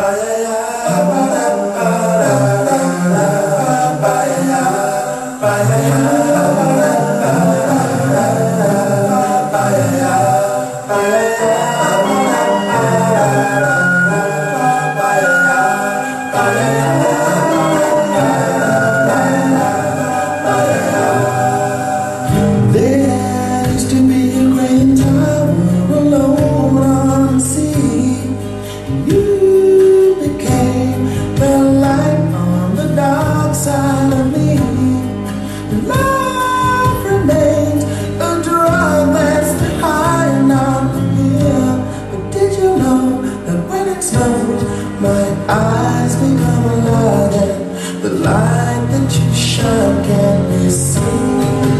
Bye. The light that you shine can be seen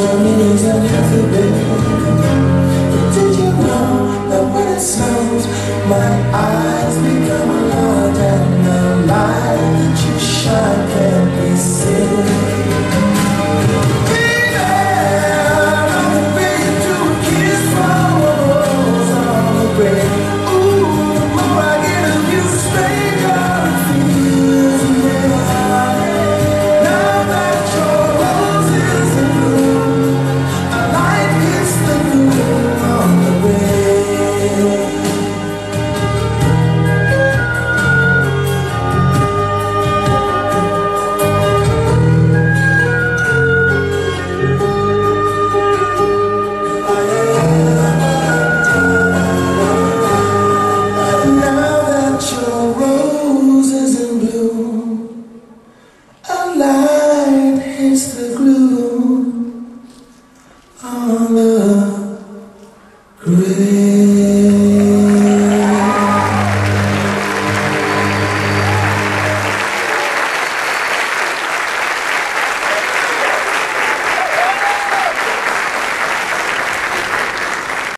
me baby did you know that when it snows, my eyes on the.